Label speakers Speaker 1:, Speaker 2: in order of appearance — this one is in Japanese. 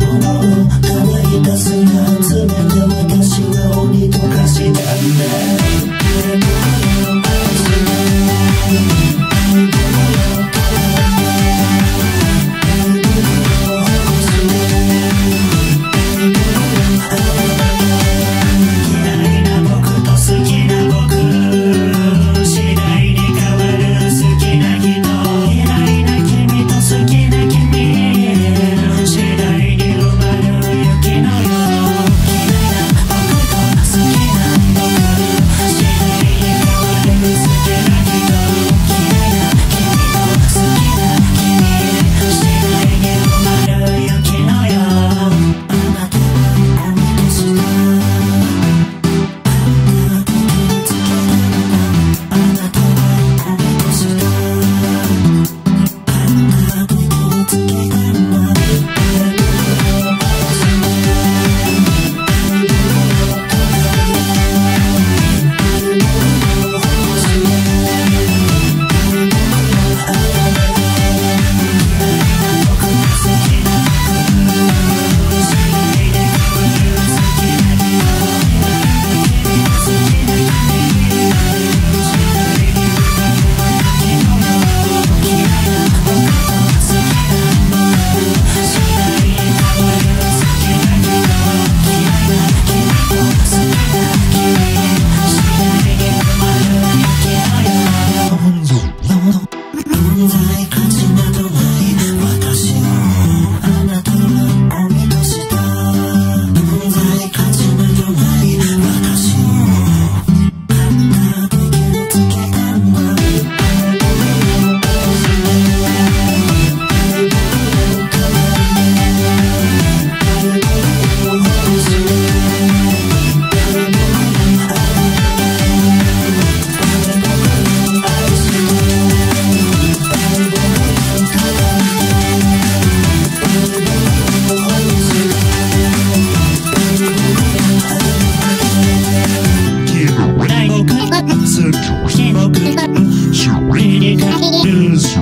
Speaker 1: 思う。乾いた砂集めて私は Sharika is